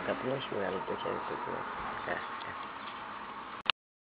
Kapıya şu an dışarı çıkıyor.